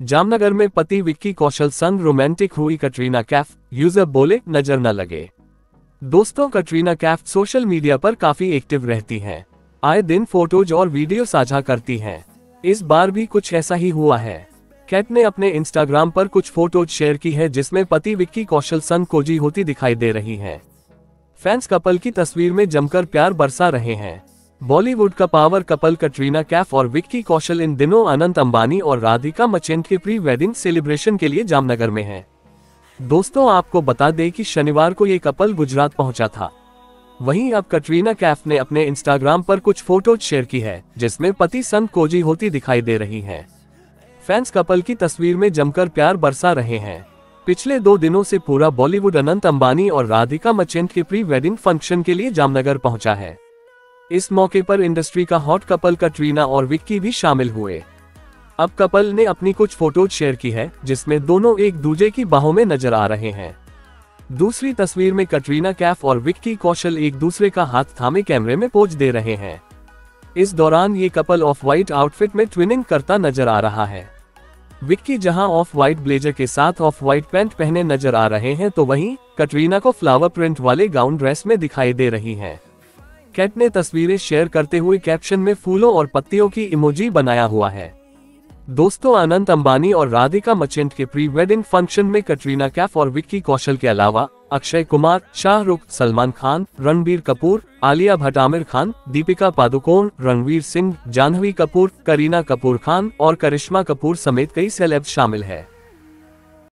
जामनगर में पति विक्की कौशल संग रोमांटिक हुई कटरीना कैफ, यूज़र बोले, नज़र न लगे। दोस्तों, कटरीना कैफ सोशल मीडिया पर काफ़ी एक्टिव रहती हैं। आए दिन फ़ोटोज़ और वीडियो साझा करती हैं। इस बार भी कुछ ऐसा ही हुआ है। कैट ने अपने इंस्टाग्राम पर कुछ फ़ोटोज़ शेयर की है, जिसमें पति विक्की कौशल संग कोजी होती दिखाई दे रही हैं। फैंस कपल की तस्वीर में जमकर प्यार बरसा रहे हैं। बॉलीवुड का पावर कपल कटरीना कैफ और विक्की कौशल इन दिनों अनंत अंबानी और राधिका मचेंट के प्री वेडिंग सेलिब्रेशन के लिए जामनगर में हैं। दोस्तों, आपको बता दें कि शनिवार को ये कपल गुजरात पहुँचा था वहीं अब कटरीना कैफ ने अपने इंस्टाग्राम पर कुछ फ़ोटोज़ शेयर की है, जिसमें पति संत कोजी होती दिखाई दे रही हैं। फैंस कपल की तस्वीर में जमकर प्यार बरसा रहे हैं पिछले दो दिनों से पूरा बॉलीवुड अनंत अंबानी और राधिका मचेंट के प्री वेडिंग फ़ंक्शन के लिए जामनगर पहुँचा है इस मौके पर इंडस्ट्री का हॉट कपल कटरीना और विक्की भी शामिल हुए। अब कपल ने अपनी कुछ फ़ोटोज़ शेयर की है, जिसमें दोनों एक दूजे की बाहों में नज़र आ रहे हैं। दूसरी तस्वीर में कटरीना कैफ और विक्की कौशल एक दूसरे का हाथ थामे कैमरे में पोज दे रहे हैं। इस दौरान ये कपल ऑफ़ व्हाइट आउटफिट में ट्विनिंग करता नज़र आ रहा है। विक्की जहाँ ऑफ़ व्हाइट ब्लेजर के साथ ऑफ़ व्हाइट पैंट पहने नज़र आ रहे हैं तो वहीं कटरीना को फ्लावर प्रिंट वाले गाउन ड्रेस में दिखाई दे रही हैं। कैट ने तस्वीरें शेयर करते हुए कैप्शन में फूलों और पत्तियों की इमोजी बनाया हुआ है। दोस्तों अनंत अंबानी और राधिका मचेंट के प्री वेडिंग फ़ंक्शन में कटरीना कैफ और विक्की कौशल के अलावा अक्षय कुमार शाहरुख सलमान खान, रणबीर कपूर, आलिया भट्ट, आमिर खान, दीपिका पादुकोण, रणवीर सिंह जानवी कपूर, करीना कपूर खान और करिश्मा कपूर समेत कई सेलेब्स शामिल है।